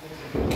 Gracias.